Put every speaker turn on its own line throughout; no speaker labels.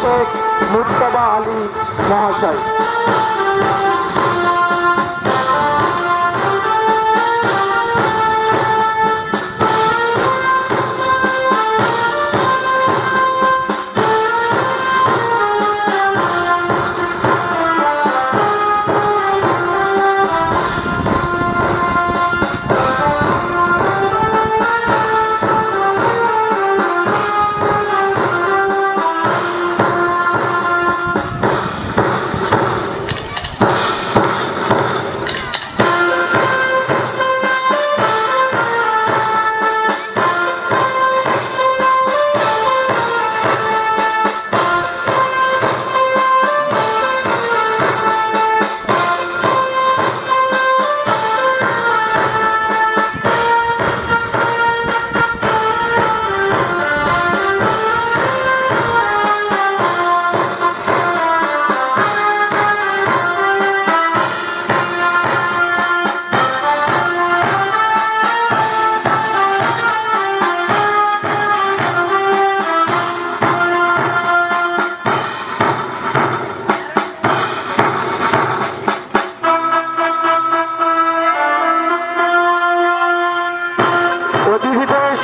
शेख मुशतबा अली महाशय।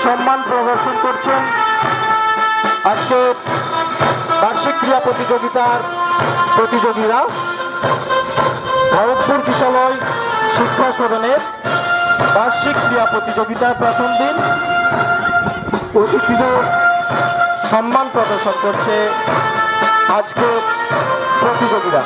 সম্মান প্রদর্শন করছেন। আজকে বার্ষিক ক্রীড়া প্রতিযোগিতার প্রতিযোগীরা ভরতপুর কিশালয় শিক্ষা সদনের বার্ষিক ক্রীড়া প্রতিযোগিতার প্রথম দিন অতিথিদের সম্মান প্রদর্শন করছে আজকে প্রতিযোগীরা।